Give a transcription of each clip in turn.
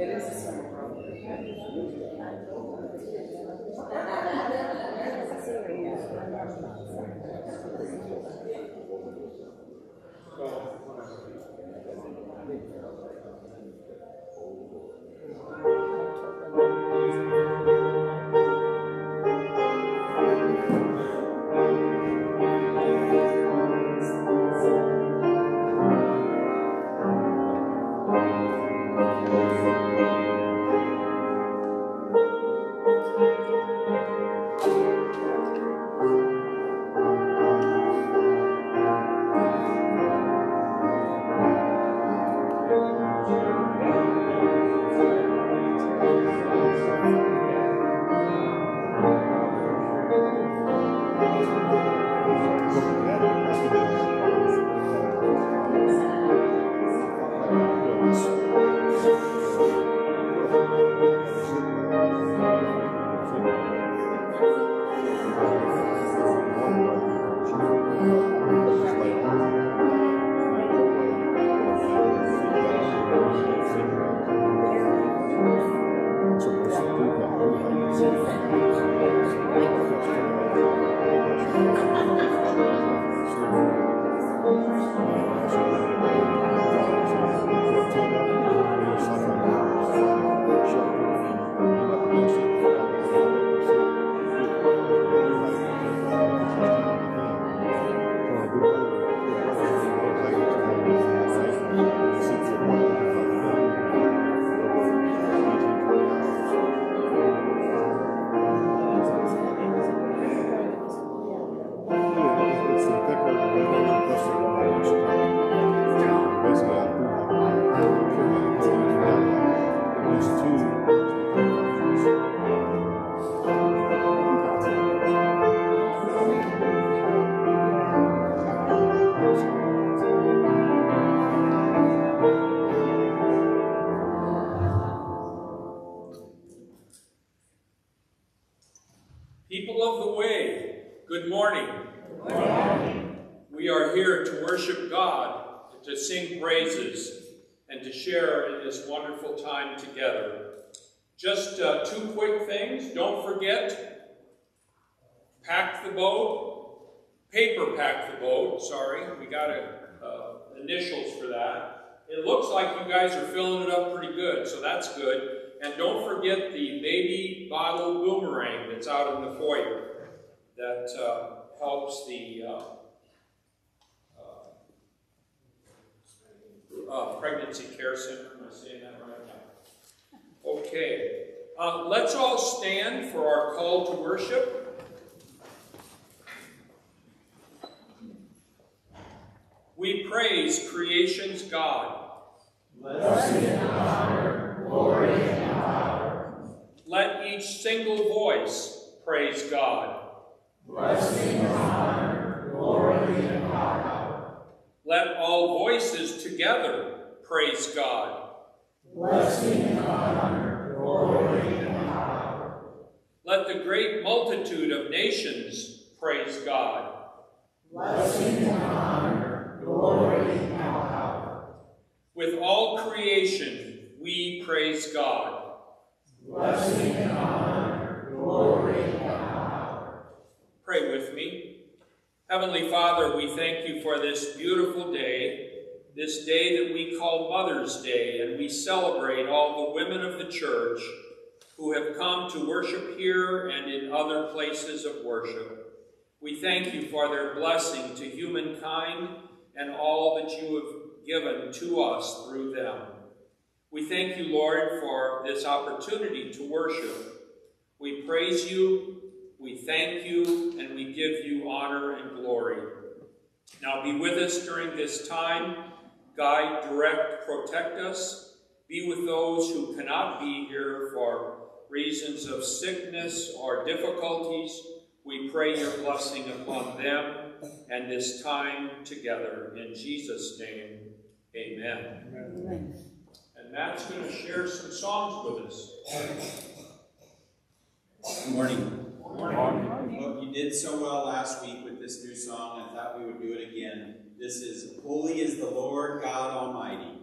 It is a summer problem. People out in the foyer that uh, helps the uh, uh, uh pregnancy care center. Am I saying that right now? Okay. Let's all stand for our call to worship. We praise creation's God. Blessing and honor, glory and power. Let each single voice praise God. Blessing and honor, glory and power. Let all voices together praise God. Blessing and honor, glory and power. Let the great multitude of nations praise God. Blessing and honor, glory and power. With all creation, we praise God. Blessing and honor, glory. Pray with me. Heavenly Father, we thank you for this beautiful day, this day that we call Mother's Day, and we celebrate all the women of the church who have come to worship here and in other places of worship. We thank you for their blessing to humankind and all that you have given to us through them. We thank you, Lord, for this opportunity to worship. We praise you, we thank you and we give you honor and glory. Now be with us during this time. Guide, direct, protect us. Be with those who cannot be here for reasons of sickness or difficulties. We pray your blessing upon them and this time together. In Jesus' name, amen. amen. And Matt's going to share some songs with us. Good morning. Well, you did so well last week with this new song. I thought we would do it again. This is Holy is the Lord God Almighty.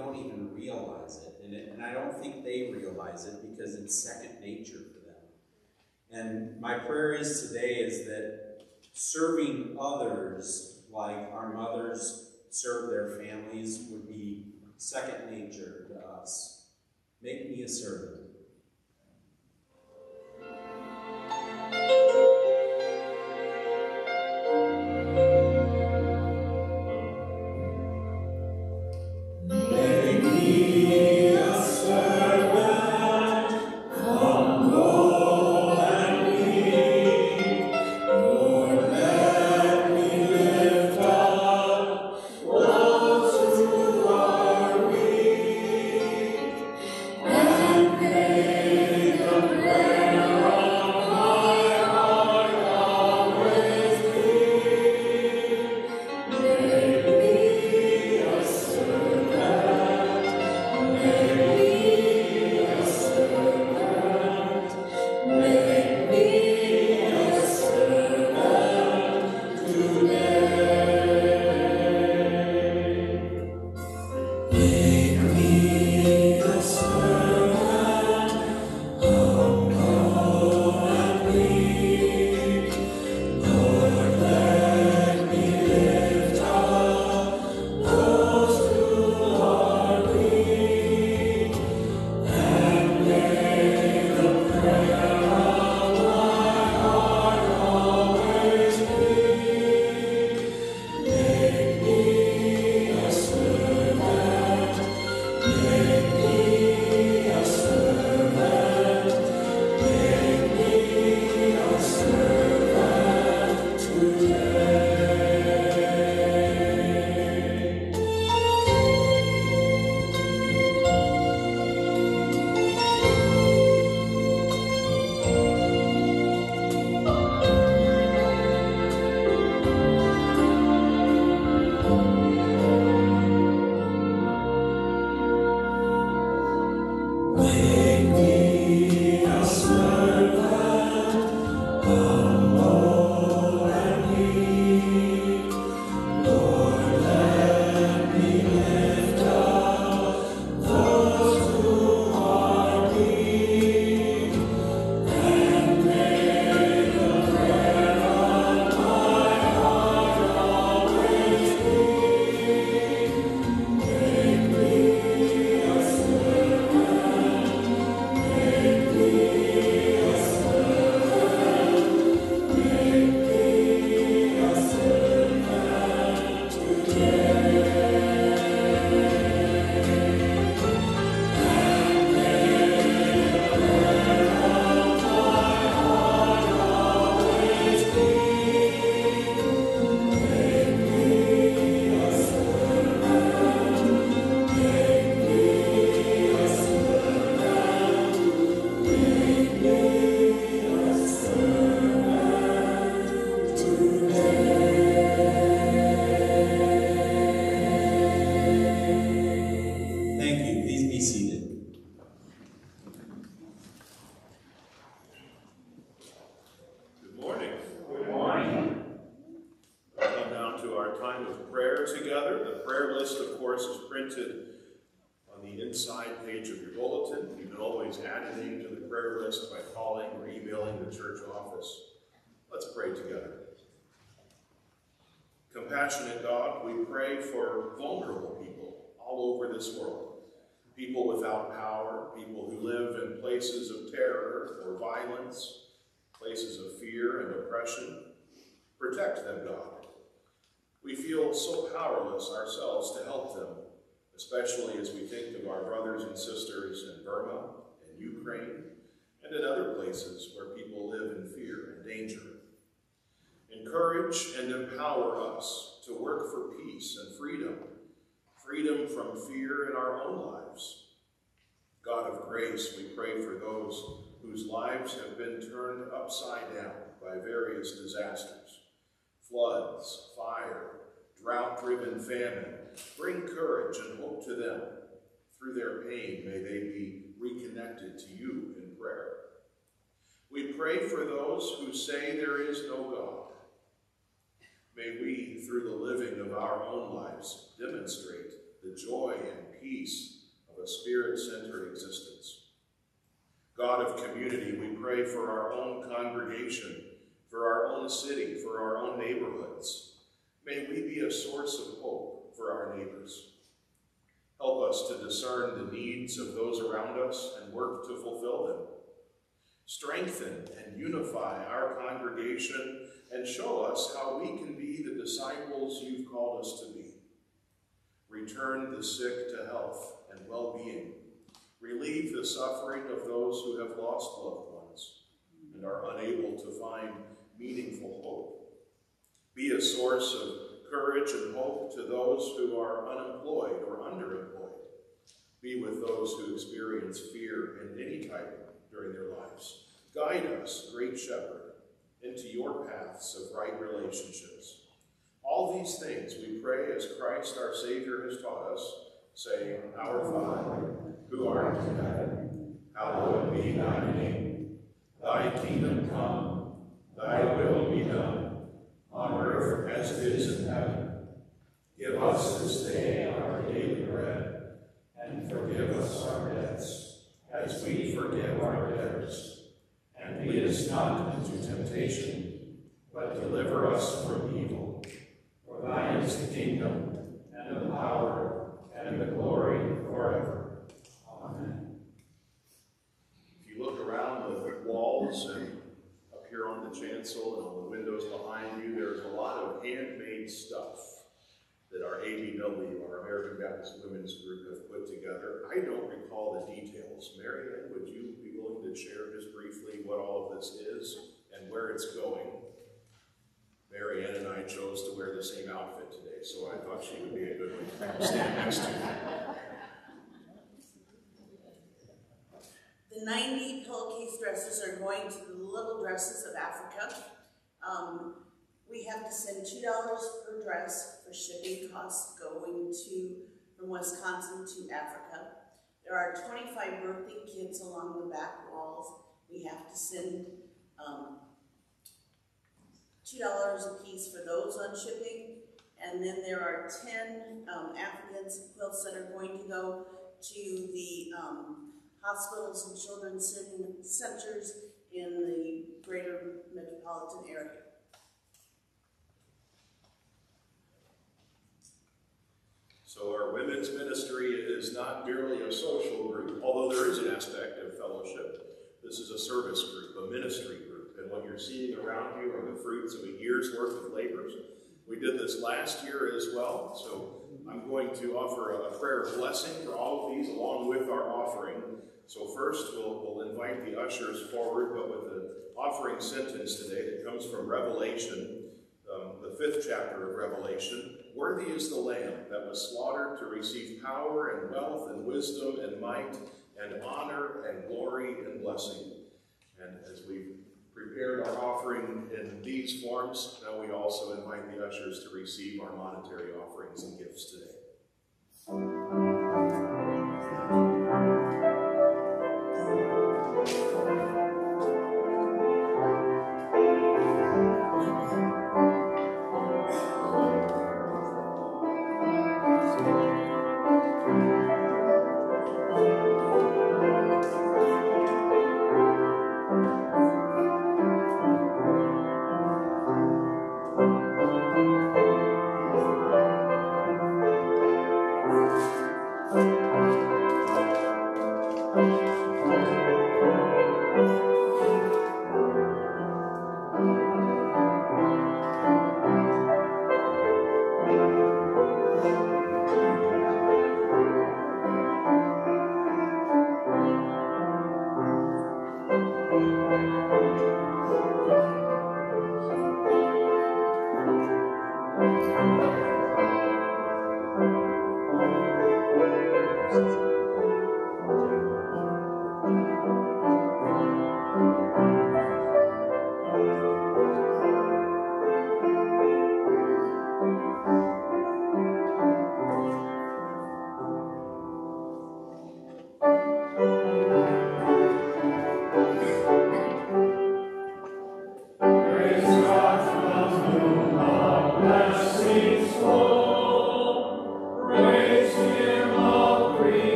Don't even realize it, and, it, and I don't think they realize it because it's second nature for them. And my prayer is today is that serving others like our mothers serve their families would be second nature to us. Make me a servant. Prayer list by calling or emailing the church office. Let's pray together. Compassionate God, we pray for vulnerable people all over this world. People without power, people who live in places of terror or violence, places of fear and oppression. Protect them, God. We feel so powerless ourselves to help them, especially as we think of our brothers and sisters in Burma and Ukraine and in other places where people live in fear and danger. Encourage and empower us to work for peace and freedom, freedom from fear in our own lives. God of grace, we pray for those whose lives have been turned upside down by various disasters, floods, fire, drought-driven famine. Bring courage and hope to them. Through their pain, may they be reconnected to you in prayer. We pray for those who say there is no God. May we, through the living of our own lives, demonstrate the joy and peace of a spirit-centered existence. God of community, we pray for our own congregation, for our own city, for our own neighborhoods. May we be a source of hope for our neighbors. Help us to discern the needs of those around us and work to fulfill them. Strengthen and unify our congregation and show us how we can be the disciples you've called us to be. Return the sick to health and well-being. Relieve the suffering of those who have lost loved ones and are unable to find meaningful hope. Be a source of courage and hope to those who are unemployed or underemployed. Be with those who experience fear in any type during their lives. Guide us, great shepherd, into your paths of right relationships. All these things we pray as Christ our Savior has taught us, saying, Our Father, who art in heaven, hallowed be thy name. Thy kingdom come, thy will be done, on earth as it is in heaven. Give us this day our daily bread, and forgive us our debts, as we forgive our debtors. And lead us not into temptation, but deliver us from evil. For thine is the kingdom, and the power, and the glory forever. Amen. If you look around the walls and up here on the chancel and on the windows behind you, there's a lot of handmade stuff that our ABW, our American Baptist Women's Group, have put together. I don't recall the details. Marianne, would you be willing to share just briefly what all of this is and where it's going? Marianne and I chose to wear the same outfit today, so I thought she would be a good one to stand next to. The 90 pillowcase dresses are going to the Little Dresses of Africa. Um, we have to send $2 per dress for shipping costs going to from Wisconsin to Africa. There are 25 birthing kits along the back walls. We have to send um, $2 a piece for those on shipping. And then there are 10 um, quilts that are going to go to the um, hospitals and children's centers in the greater metropolitan area. So our women's ministry is not merely a social group, although there is an aspect of fellowship. This is a service group, a ministry group, and what you're seeing around you are the fruits of a year's worth of labors. We did this last year as well, so I'm going to offer a prayer of blessing for all of these along with our offering. So first, we'll, we'll invite the ushers forward, but with the offering sentence today that comes from Revelation, um, the fifth chapter of Revelation. Worthy is the Lamb that was slaughtered to receive power and wealth and wisdom and might and honor and glory and blessing. And as we've prepared our offering in these forms, now we also invite the ushers to receive our monetary offerings and gifts today.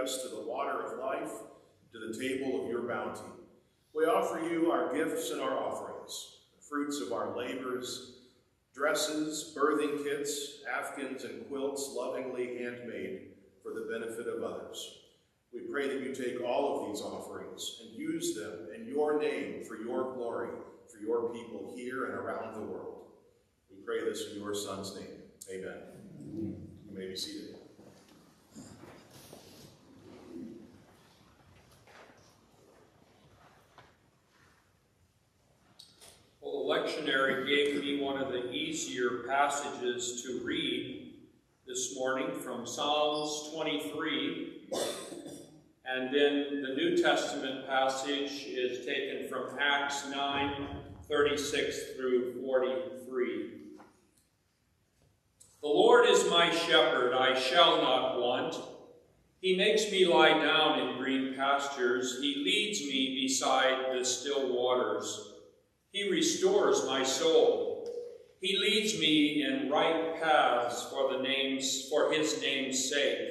Us to the water of life, to the table of your bounty. We offer you our gifts and our offerings, the fruits of our labors, dresses, birthing kits, afghans, and quilts lovingly handmade for the benefit of others. We pray that you take all of these offerings and use them in your name for your glory, for your people here and around the world. We pray this in your Son's name. Amen. You may be seated. The lectionary gave me one of the easier passages to read this morning from Psalms 23. And then the New Testament passage is taken from Acts 9 36 through 43. The Lord is my shepherd, I shall not want. He makes me lie down in green pastures. He leads me beside the still waters. He restores my soul. He leads me in right paths for the name's for his name's sake.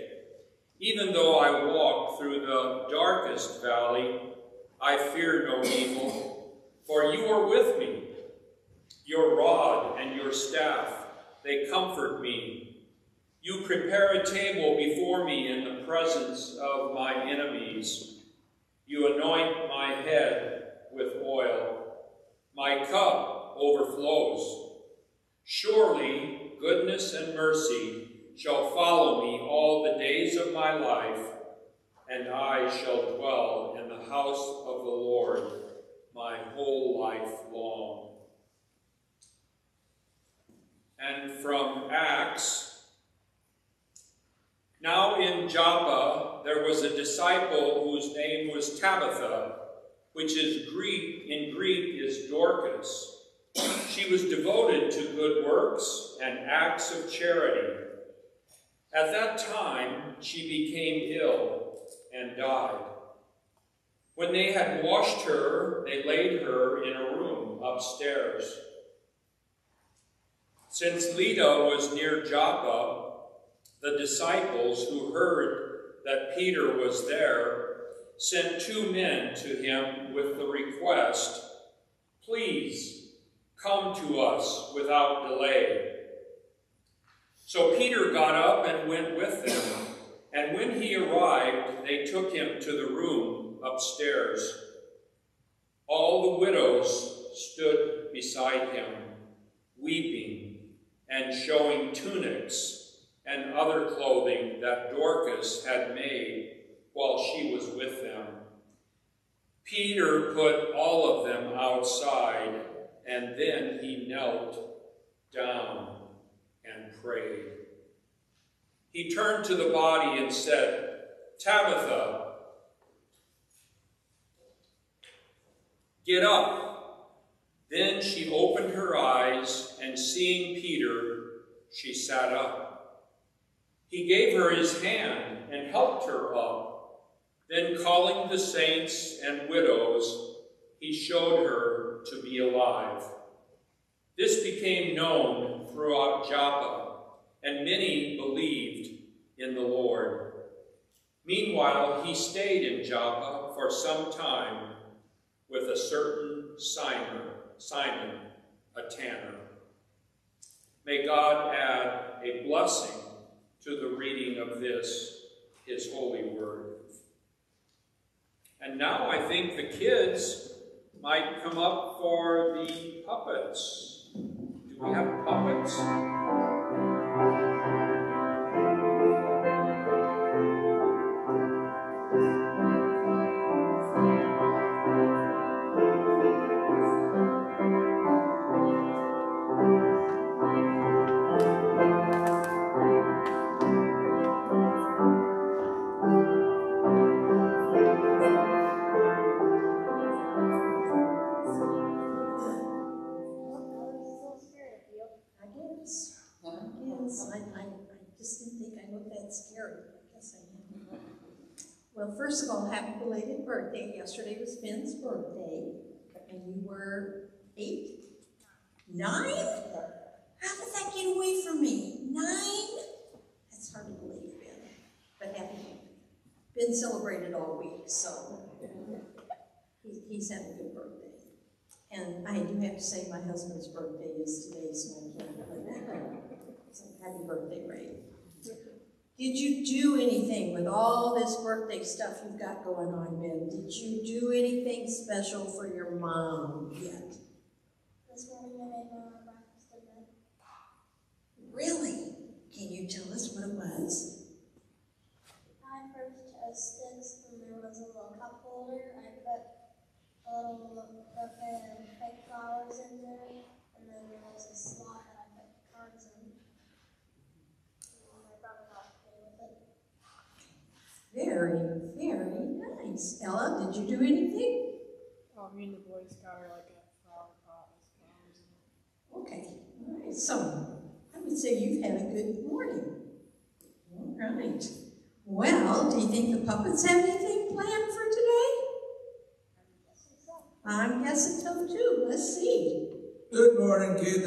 Even though I walk through the darkest valley, I fear no evil, for you are with me. Your rod and your staff, they comfort me. You prepare a table before me in the presence of my enemies. You anoint my head with oil. My cup overflows. Surely goodness and mercy shall follow me all the days of my life, and I shall dwell in the house of the Lord my whole life long. And from Acts, now in Joppa there was a disciple whose name was Tabitha, which is Greek, in Greek is Dorcas. She was devoted to good works and acts of charity. At that time, she became ill and died. When they had washed her, they laid her in a room upstairs. Since Lydda was near Joppa, the disciples who heard that Peter was there sent two men to him with the request, Please come to us without delay. So Peter got up and went with them, and when he arrived, they took him to the room upstairs. All the widows stood beside him, weeping and showing tunics and other clothing that Dorcas had made while she was with them. Peter put all of them outside, and then he knelt down and prayed. He turned to the body and said, Tabitha, get up. Then she opened her eyes, and seeing Peter, she sat up. He gave her his hand and helped her up. Then, calling the saints and widows, he showed her to be alive. This became known throughout Joppa, and many believed in the Lord. Meanwhile, he stayed in Joppa for some time with a certain Simon, Simon, a tanner. May God add a blessing to the reading of this, his holy word. And now I think the kids might come up for the puppets. Do we have puppets? Were eight? Nine? How did that get away from me? Nine? That's hard to believe, Ben. But happy. Ben celebrated all week, so he, he's had a good birthday. And I do have to say, my husband's birthday is today, so I can't really. So happy birthday, Ray. Did you do anything with all this birthday stuff you've got going on, Ben? Did you do anything special for your mom yet? This morning I made my own breakfast in bed. Really? Can you tell us what it was? I first chose sticks and there was a little cup holder. I put a little bouquet of fake flowers in there and then there was a slot that I put cards in. And my brother helped me with it. Very, very nice. Ella, did you do anything? Oh, me and the boys got her like a flower pot with flowers. Okay, all right, so I would say you've had a good morning. All right. Well, do you think the puppets have anything planned for today? I'm guessing so too. Let's see. Good morning, kids.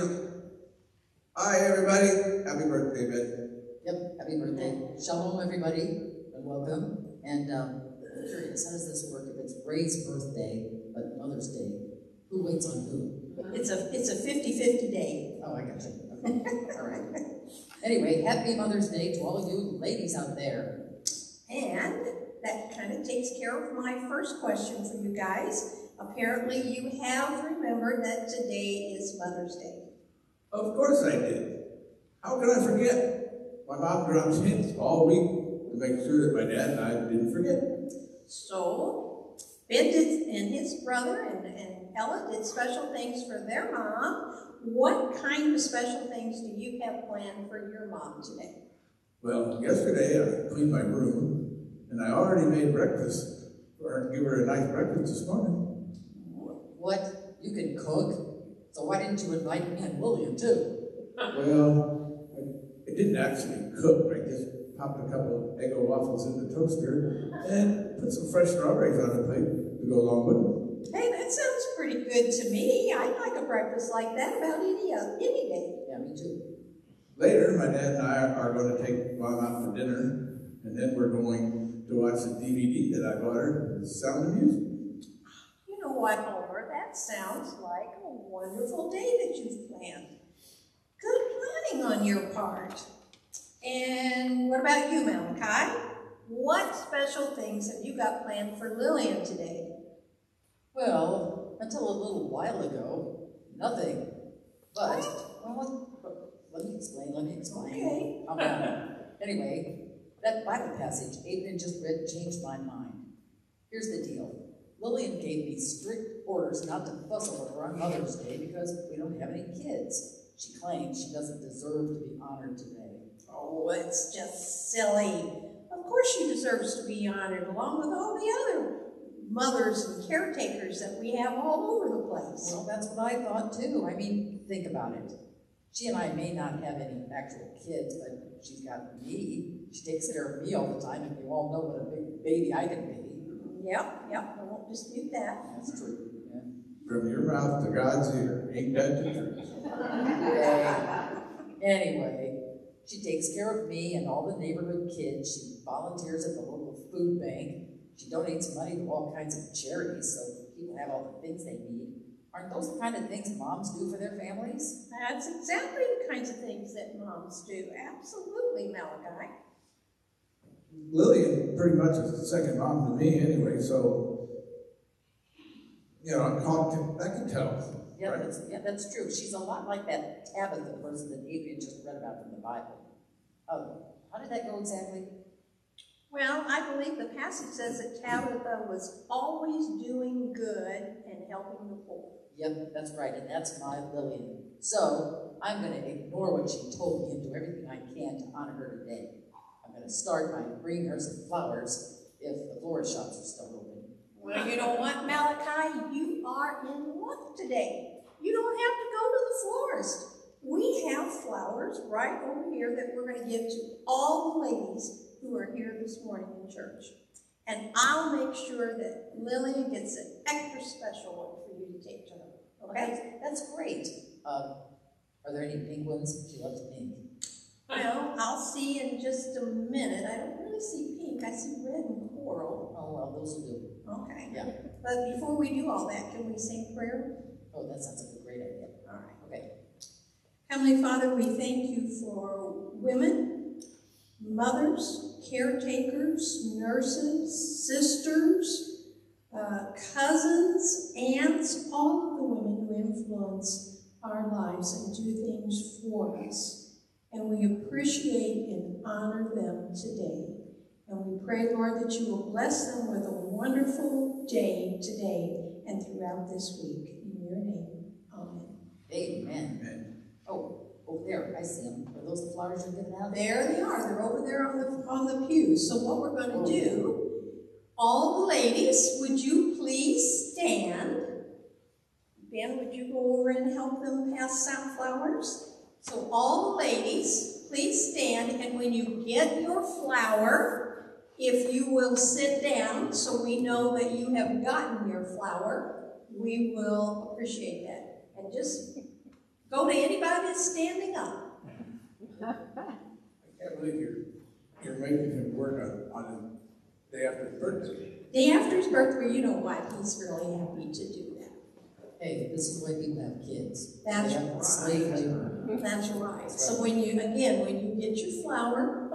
Hi, everybody. Happy birthday, Ben. Yep, happy birthday. Shalom, everybody, and welcome. And um, I'm curious, how does this work? If it's Ray's birthday, but Mother's Day, who waits on who? It's a, it's a 50-50 day. Oh, I got you. Okay. All right. Anyway, happy Mother's Day to all you ladies out there. And that kind of takes care of my first question for you guys. Apparently you have remembered that today is Mother's Day. Of course I did. How could I forget? My mom drops hints all week to make sure that my dad and I didn't forget. So, Ben did, and his brother and, and Ella did special things for their mom. What kind of special things do you have planned for your mom today? Well, yesterday I cleaned my room, and I already made breakfast for her and give her a nice breakfast this morning. What? You can cook? So why didn't you invite me and William too? Well, I, I didn't actually cook. I just popped a couple of Eggo waffles in the toaster and put some fresh strawberries on the plate to go along with them. Hey, that sounds pretty good to me. I'd like a breakfast like that about any, uh, any day. Yeah, me too. Later, my dad and I are going to take mom out for dinner, and then we're going to watch the DVD that I bought her, The Sound of Music. You know what, Homer? That sounds like a wonderful day that you've planned. Good planning on your part. And what about you, Malachi? What special things have you got planned for Lillian today? Well, until a little while ago, nothing. But, well, let, let me explain, let me explain. Okay. How? Anyway, that Bible passage Adrian just read changed my mind. Here's the deal. Lillian gave me strict orders not to fuss over her on Mother's Day because we don't have any kids. She claims she doesn't deserve to be honored today. Oh, it's just silly. Of course she deserves to be honored along with all the other mothers and caretakers that we have all over the place. Well, that's what I thought too. I mean, think about it. She and I may not have any actual kids, but she's got me. She takes care of me all the time, and you all know what a big baby I can be. Yep, yep, I won't dispute that. That's true. Yeah. From your mouth to God's ear. Ain't that the truth? Anyway, anyway, she takes care of me and all the neighborhood kids. She volunteers at the local food bank. She donates money to all kinds of charities so people have all the things they need. Aren't those the kind of things moms do for their families? That's exactly the kinds of things that moms do. Absolutely, Malachi. Lillian pretty much is the second mom to me anyway, so, you know, I can, I can tell. Yeah, right? that's, yeah, that's true. She's a lot like that Tabitha person that Adrian just read about from the Bible. Oh, how did that go exactly? Well, I believe the passage says that Tabitha was always doing good and helping the poor. Yep, that's right, and that's my Lillian. So I'm going to ignore what she told me and do everything I can to honor her today. I'm going to start by bringing her some flowers if the florist shops are still open. Well, you know what, Malachi? You are in luck today. You don't have to go to the florist. We have flowers right over here that we're gonna give to all the ladies who are here this morning in church. And I'll make sure that Lillian gets an extra special one for you to take to her, okay? That's great. Uh, are there any pink ones? She loves pink. Well, I'll see in just a minute. I don't really see pink, I see red and coral. Oh, well, those will do. Okay. Yeah. But before we do all that, can we sing prayer? Oh, that sounds like a great idea. All right. Okay. Heavenly Father, we thank you for women, mothers, caretakers, nurses, sisters, uh, cousins, aunts, all of the women who influence our lives and do things for us. And we appreciate and honor them today. And we pray, Lord, that you will bless them with a wonderful day today and throughout this week. In your name, amen. Amen. Oh, over there, I see them. Are those the flowers you're giving out? There they are. They're over there on the on the pews. So what we're going to oh. do, all the ladies, would you please stand? Ben, would you go over and help them pass out flowers? So all the ladies, please stand, and when you get your flower, if you will sit down so we know that you have gotten your flower, we will appreciate that. And just go to anybody that's standing up. I can't believe you're, you're making him work on, on the day after his birthday. Day after his birthday, you know what, he's really happy to do that. Hey, this is why people have kids. That's right. That's right. So when you, again, when you get your flower,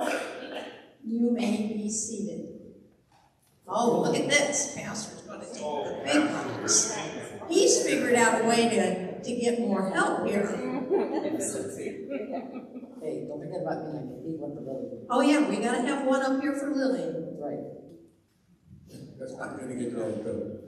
you may be seated. Oh, look at this, Pastor's gonna take the oh, big ones. He's figured out a way to, to get more help here. Hey, don't forget about me. I need one for Lily. Oh yeah, we gotta have one up here for Lily. That's right. That's not gonna get you all in trouble.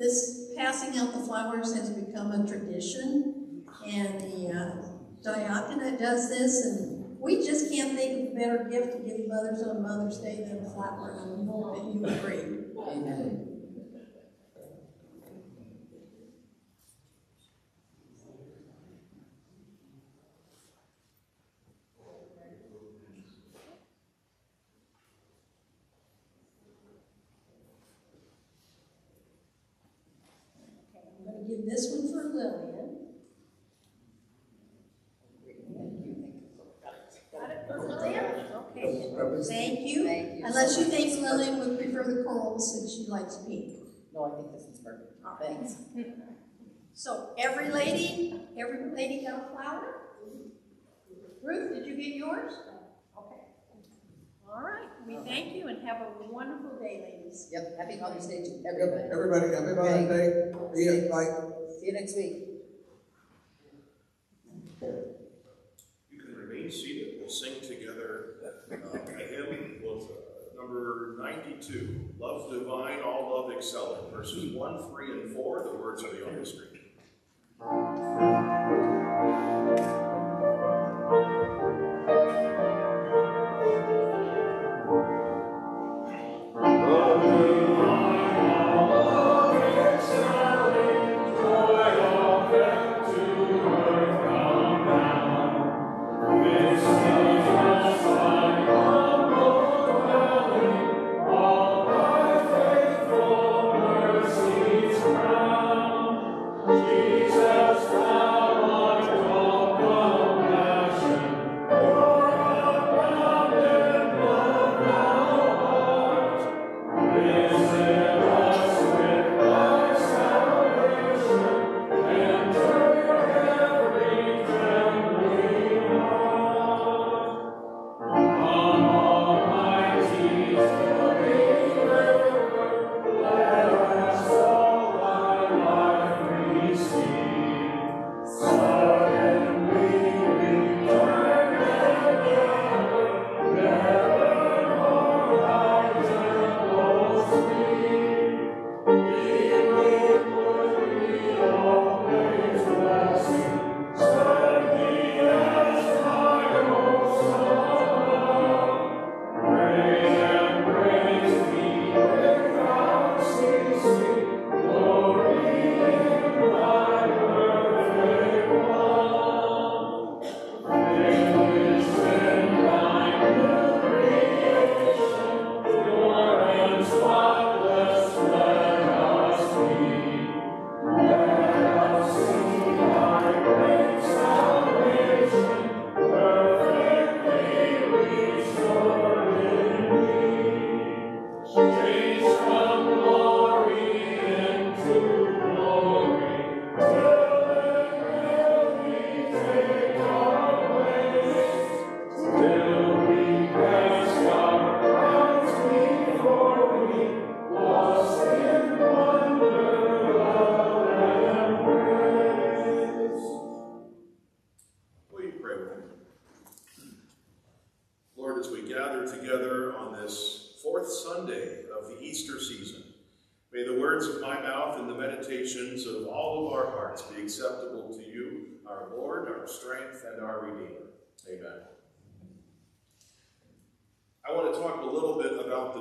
This passing out the flowers has become a tradition, and the uh, diaconate does this, and we just can't think of a better gift to give mothers on Mother's Day than a flower, we hope that you agree. Amen. I'm gonna give this one for Lillian. Got it for Lillian? Okay. Thank you. Thank you Unless so you much. think Lillian would prefer the corals since she likes pink. No, I think this is perfect. Thanks. So every lady, every lady got a flower? Ruth, did you get yours? Okay. All right, we thank you and have a wonderful day, ladies. Yep, happy Mother's Day to everybody. Everybody, happy Mother's Day. See you, bye. See you next week. You can remain seated. We'll sing together uh, a hymn with uh, number 92, Love Divine, All Love Excelling, verses 1, 3, and 4. The words are on the screen.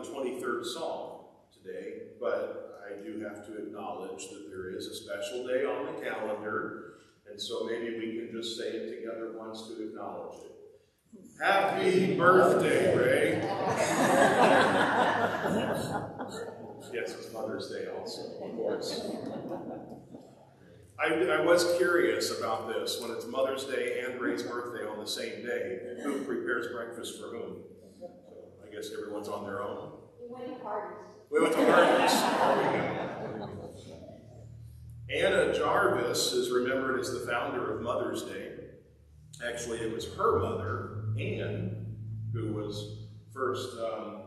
The 23rd Psalm today, but I do have to acknowledge that there is a special day on the calendar, and so maybe we can just say it together once to acknowledge it. Happy birthday, Ray! yes, it's Mother's Day also, of course. I, I was curious about this. When it's Mother's Day and Ray's birthday on the same day, who prepares breakfast for whom? I guess everyone's on their own. We went to parties. We went to. There we go. Anna Jarvis is remembered as the founder of Mother's Day. Actually, it was her mother, Anne, who was first, um,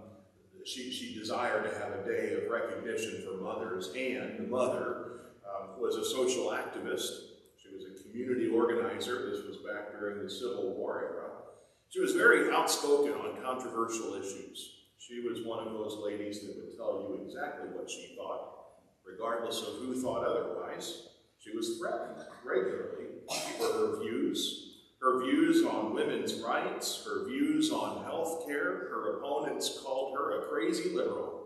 she, she desired to have a day of recognition for mothers. Anne, the mother, um, was a social activist. She was a community organizer. This was back during the Civil War era. She was very outspoken on controversial issues. She was one of those ladies that would tell you exactly what she thought, regardless of who thought otherwise. She was threatened regularly for her views, her views on women's rights, her views on health care. Her opponents called her a crazy liberal.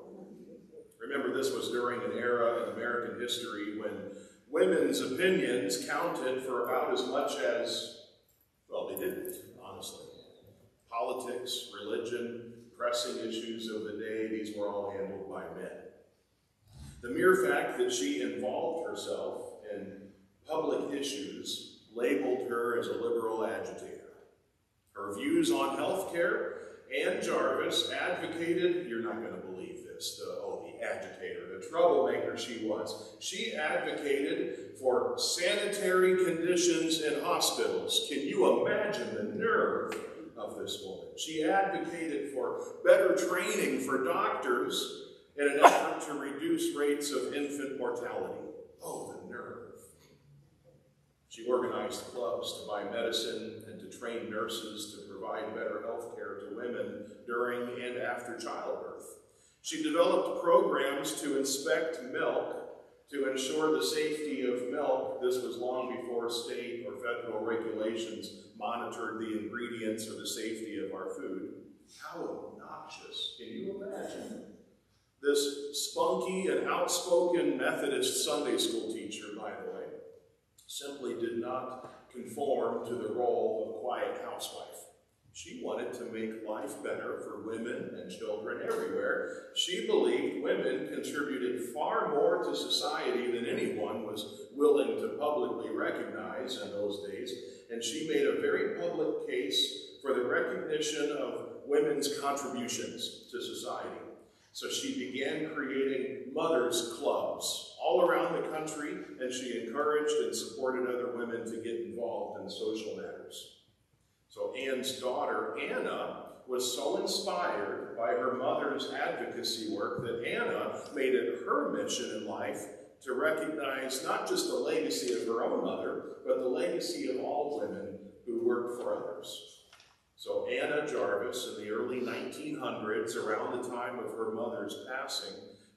Remember, this was during an era in American history when women's opinions counted for about as much as, well, they didn't, honestly. Politics, religion, pressing issues of the day, these were all handled by men. The mere fact that she involved herself in public issues labeled her as a liberal agitator. Her views on health care, Anne Jarvis advocated, you're not going to believe this, the, oh, the agitator, the troublemaker she was. She advocated for sanitary conditions in hospitals. Can you imagine the nerve of this woman? She advocated for better training for doctors in an effort to reduce rates of infant mortality. Oh, the nerve. She organized clubs to buy medicine and to train nurses to provide better health care to women during and after childbirth. She developed programs to inspect milk to ensure the safety of milk. This was long before state or federal regulations monitored the ingredients or the safety of our food. How obnoxious. Can you imagine? This spunky and outspoken Methodist Sunday school teacher, by the way, simply did not conform to the role of quiet housewife. She wanted to make life better for women and children everywhere. She believed women contributed far more to society than anyone was willing to publicly recognize in those days, and she made a very public case for the recognition of women's contributions to society. So she began creating mothers' clubs all around the country, and she encouraged and supported other women to get involved in social matters. So Anne's daughter, Anna, was so inspired by her mother's advocacy work that Anna made it her mission in life to recognize not just the legacy of her own mother, but the legacy of all women who worked for others. So Anna Jarvis, in the early 1900s, around the time of her mother's passing,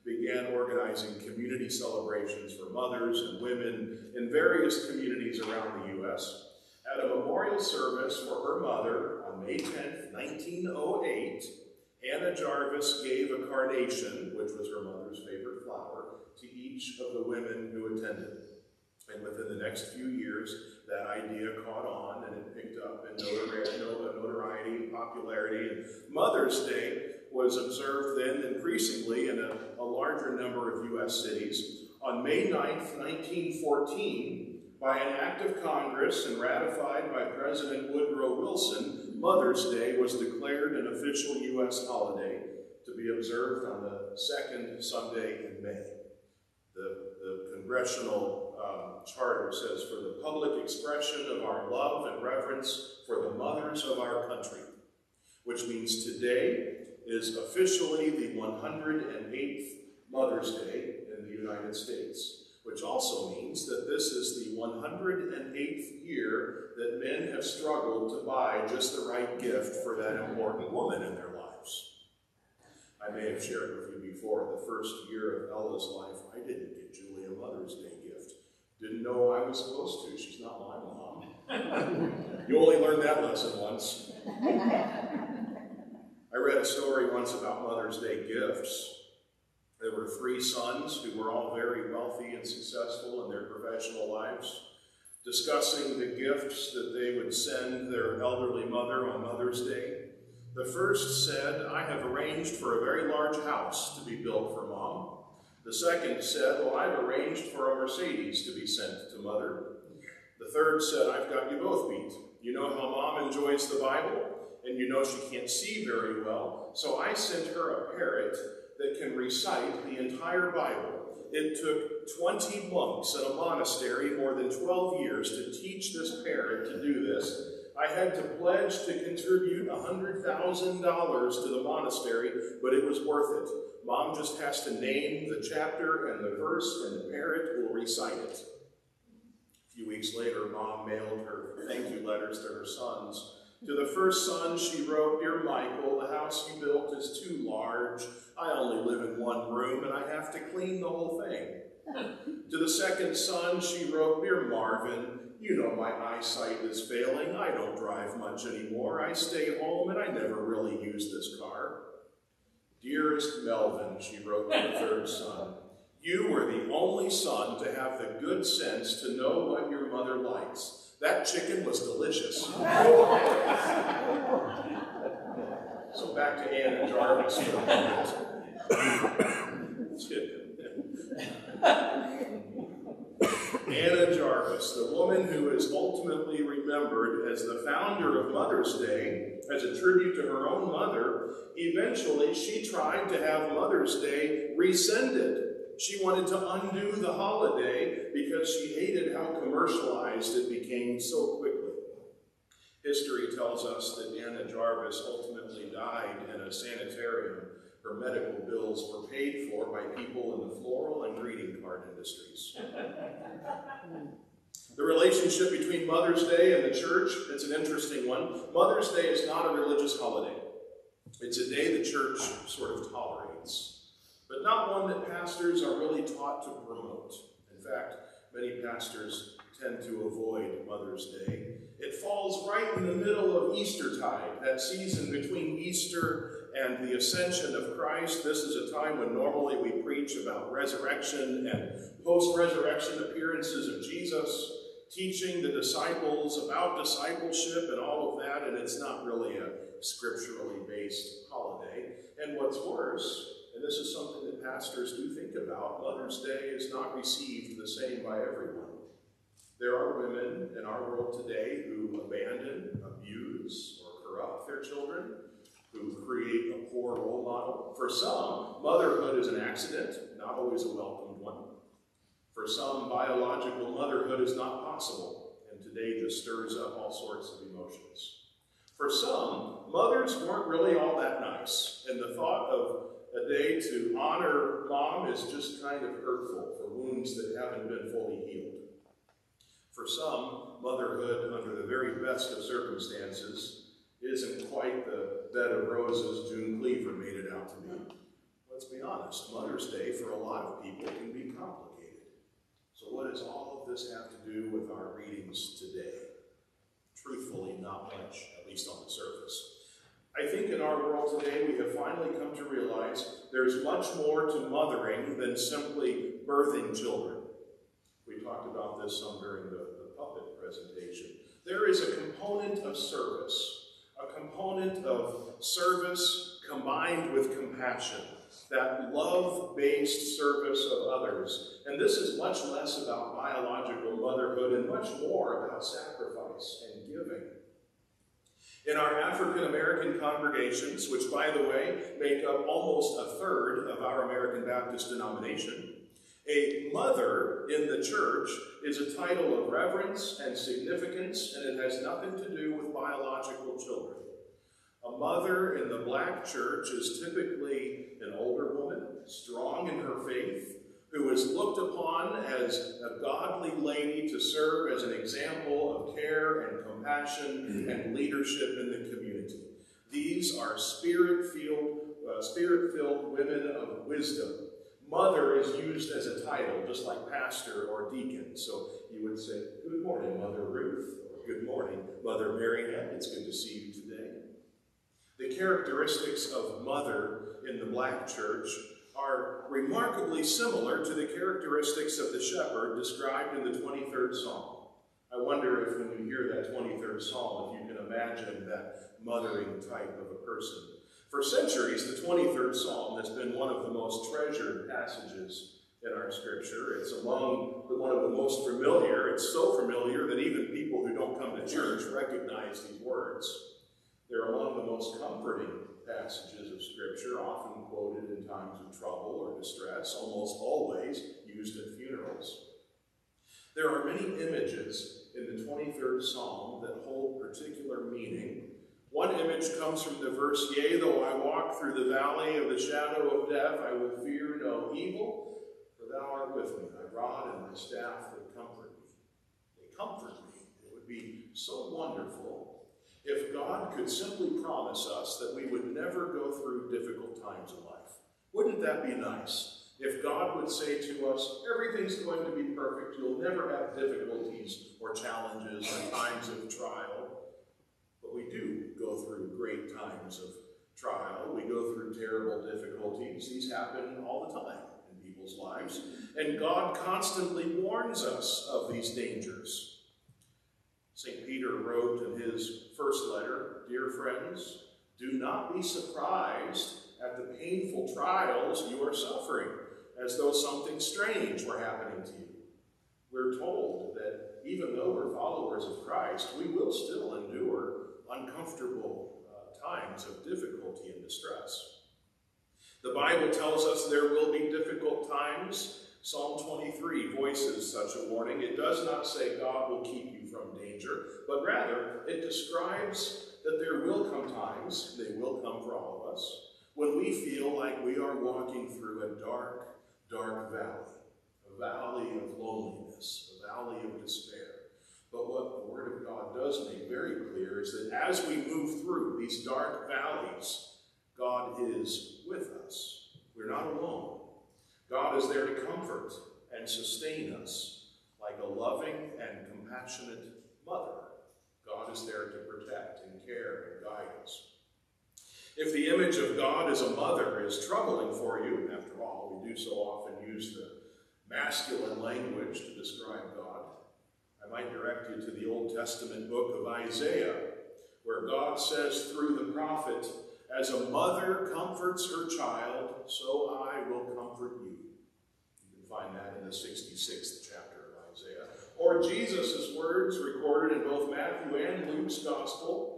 began organizing community celebrations for mothers and women in various communities around the U.S. At a memorial service for her mother on May 10, 1908, Anna Jarvis gave a carnation, which was her mother's favorite flower, to each of the women who attended. And within the next few years, that idea caught on and it picked up in notoriety and popularity. And Mother's Day was observed then increasingly in a, a larger number of U.S. cities. On May 9th, 1914, by an act of Congress and ratified by President Woodrow Wilson, Mother's Day was declared an official U.S. holiday to be observed on the second Sunday in May. The, the congressional um, charter says, for the public expression of our love and reverence for the mothers of our country, which means today is officially the 108th Mother's Day in the United States, which also means that this is the 108th year that men have struggled to buy just the right gift for that important woman in their lives. I may have shared with you before, the first year of Ella's life, I gave her a Mother's Day gift didn't know I was supposed to. She's not my mom. you only learned that lesson once. I read a story once about Mother's Day gifts. There were three sons who were all very wealthy and successful in their professional lives, discussing the gifts that they would send their elderly mother on Mother's Day. The first said, I have arranged for a very large house to be built for Mom. The second said, Well, I've arranged for a Mercedes to be sent to Mother. The third said, I've got you both beat. You know how Mom enjoys the Bible, and you know she can't see very well, so I sent her a parrot that can recite the entire Bible. It took 20 monks in a monastery more than 12 years to teach this parrot to do this. I had to pledge to contribute $100,000 to the monastery, but it was worth it. Mom just has to name the chapter and the verse, and the parrot will recite it. A few weeks later, Mom mailed her thank you letters to her sons. To the first son, she wrote, Dear Michael, the house you built is too large. I only live in one room, and I have to clean the whole thing. to the second son, she wrote, Dear Marvin, you know my eyesight is failing. I don't drive much anymore. I stay home, and I never really use this car. Dearest Melvin, she wrote to the third son, you were the only son to have the good sense to know what your mother likes. That chicken was delicious. so back to Anna Jarvis for a moment. Anna Jarvis, the woman who is ultimately remembered as the founder of Mother's Day, as a tribute to her own mother, eventually she tried to have Mother's Day rescinded. She wanted to undo the holiday because she hated how commercialized it became so quickly. History tells us that Anna Jarvis ultimately died in a sanitarium. Her medical bills were paid for by people in the floral and greeting card industries. the relationship between Mother's Day and the church, it's an interesting one. Mother's Day is not a religious holiday. It's a day the church sort of tolerates, but not one that pastors are really taught to promote. In fact, many pastors tend to avoid Mother's Day. It falls right in the middle of Eastertide, that season between Easter and the ascension of Christ. This is a time when normally we preach about resurrection and post-resurrection appearances of Jesus, teaching the disciples about discipleship and all of that, and it's not really a scripturally based holiday. And what's worse, and this is something that pastors do think about, Mother's Day is not received the same by everyone. There are women in our world today who abandon, abuse, or corrupt their children, who create a poor role model. For some, motherhood is an accident, not always a welcomed one. For some, biological motherhood is not possible, and today this stirs up all sorts of emotions. For some, mothers weren't really all that nice, and the thought of a day to honor mom is just kind of hurtful for wounds that haven't been fully. For some, motherhood, under the very best of circumstances, isn't quite the bed of roses June Cleaver made it out to be. Let's be honest, Mother's Day for a lot of people can be complicated. So what does all of this have to do with our readings today? Truthfully, not much, at least on the surface. I think in our world today we have finally come to realize there's much more to mothering than simply birthing children. We talked about this some during presentation. There is a component of service, a component of service combined with compassion, that love-based service of others. And this is much less about biological motherhood and much more about sacrifice and giving. In our African American congregations, which by the way make up almost a third of our American Baptist denomination, a mother in the church is a title of reverence and significance, and it has nothing to do with biological children. A mother in the black church is typically an older woman, strong in her faith, who is looked upon as a godly lady to serve as an example of care and compassion and leadership in the community. These are spirit-filled uh, spirit women of wisdom Mother is used as a title, just like pastor or deacon. So you would say, Good morning, Mother Ruth, or Good morning, Mother Mary Ann. It's good to see you today. The characteristics of mother in the black church are remarkably similar to the characteristics of the shepherd described in the 23rd Psalm. I wonder if when you hear that 23rd Psalm, if you can imagine that mothering type of a person. For centuries, the 23rd Psalm has been one of the most treasured passages in our scripture. It's among the, one of the most familiar. It's so familiar that even people who don't come to church recognize these words. They're among the most comforting passages of scripture, often quoted in times of trouble or distress, almost always used at funerals. There are many images in the 23rd Psalm that hold particular meaning one image comes from the verse, Yea, though I walk through the valley of the shadow of death, I will fear no evil, for thou art with me. Thy rod and thy staff, they comfort me. They comfort me. It would be so wonderful if God could simply promise us that we would never go through difficult times in life. Wouldn't that be nice? If God would say to us, everything's going to be perfect, you'll never have difficulties or challenges or times of trial. Through great times of trial. We go through terrible difficulties. These happen all the time in people's lives. And God constantly warns us of these dangers. St. Peter wrote in his first letter, Dear friends, do not be surprised at the painful trials you are suffering, as though something strange were happening to you. We're told that even though we're followers of Christ, we will still endure uncomfortable uh, times of difficulty and distress. The Bible tells us there will be difficult times. Psalm 23 voices such a warning. It does not say God will keep you from danger, but rather it describes that there will come times, they will come for all of us, when we feel like we are walking through a dark, dark valley, a valley of loneliness, a valley of despair. But what the Word of God does make very clear is that as we move through these dark valleys, God is with us. We're not alone. God is there to comfort and sustain us like a loving and compassionate mother. God is there to protect and care and guide us. If the image of God as a mother is troubling for you, after all, we do so often use the masculine language to describe God, I might direct you to the Old Testament book of Isaiah, where God says through the prophet, As a mother comforts her child, so I will comfort you. You can find that in the 66th chapter of Isaiah. Or Jesus' words recorded in both Matthew and Luke's Gospel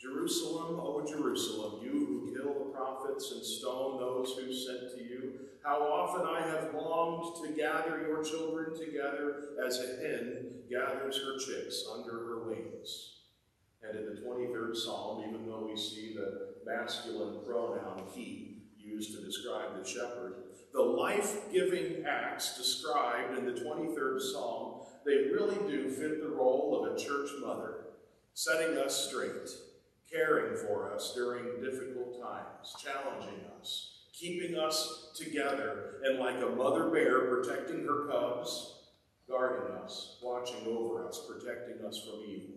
Jerusalem, O Jerusalem, you kill the prophets and stone those who sent to you, how often I have longed to gather your children together as a hen gathers her chicks under her wings. And in the 23rd Psalm, even though we see the masculine pronoun he used to describe the shepherd, the life-giving acts described in the 23rd Psalm, they really do fit the role of a church mother, setting us straight, caring for us during difficult times, challenging us, keeping us together, and like a mother bear protecting her cubs, guarding us, watching over us, protecting us from evil.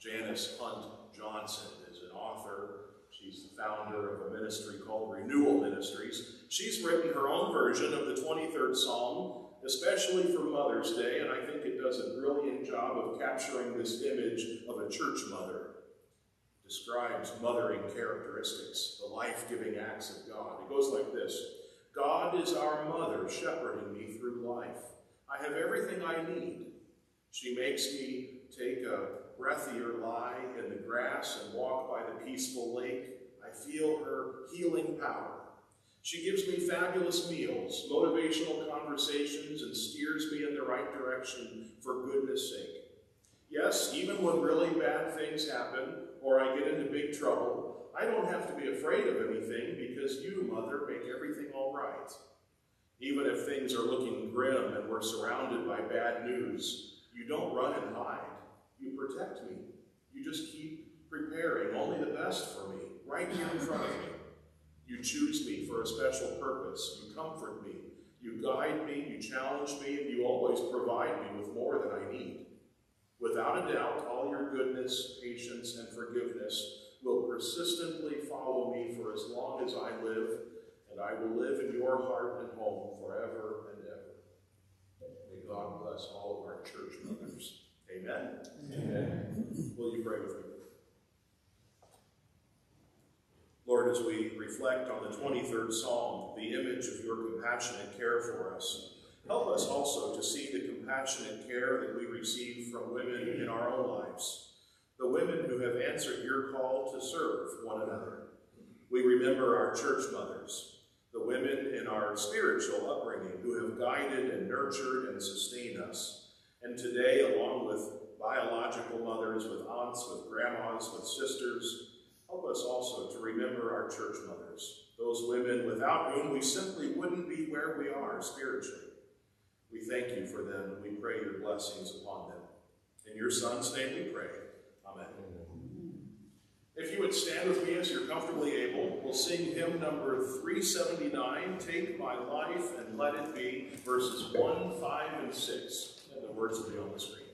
Janice Hunt Johnson is an author. She's the founder of a ministry called Renewal Ministries. She's written her own version of the 23rd Psalm, especially for Mother's Day, and I think it does a brilliant job of capturing this image of a church mother describes mothering characteristics, the life-giving acts of God. It goes like this. God is our mother, shepherding me through life. I have everything I need. She makes me take a breathier lie in the grass and walk by the peaceful lake. I feel her healing power. She gives me fabulous meals, motivational conversations, and steers me in the right direction for goodness sake. Yes, even when really bad things happen, or I get into big trouble, I don't have to be afraid of anything because you, Mother, make everything all right. Even if things are looking grim and we're surrounded by bad news, you don't run and hide. You protect me. You just keep preparing only the best for me, right here in front of me. You choose me for a special purpose. You comfort me. You guide me, you challenge me, and you always provide me with more than I need. Without a doubt, all your goodness, patience, and forgiveness will persistently follow me for as long as I live, and I will live in your heart and home forever and ever. May God bless all of our church mothers. Amen. Amen. Will you pray with me? Lord, as we reflect on the 23rd Psalm, the image of your compassionate care for us, help us also to see the compassion and care that we receive from women in our own lives, the women who have answered your call to serve one another. We remember our church mothers, the women in our spiritual upbringing who have guided and nurtured and sustained us. And today, along with biological mothers, with aunts, with grandmas, with sisters, help us also to remember our church mothers, those women without whom we simply wouldn't be where we are spiritually. We thank you for them, and we pray your blessings upon them. In your Son's name we pray. Amen. If you would stand with me as you're comfortably able, we'll sing hymn number 379, Take My Life and Let It Be, verses 1, 5, and 6. And the words will be on the screen.